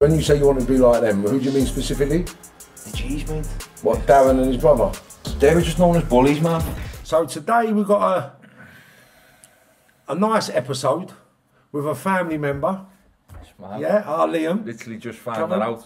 When you say you want to be like them, who do you mean specifically? The G's, mate. What, Darren and his brother? They were just known as bullies, man. So today we've got a a nice episode with a family member. Smart. Yeah, our Liam. Literally just found Come that on. out.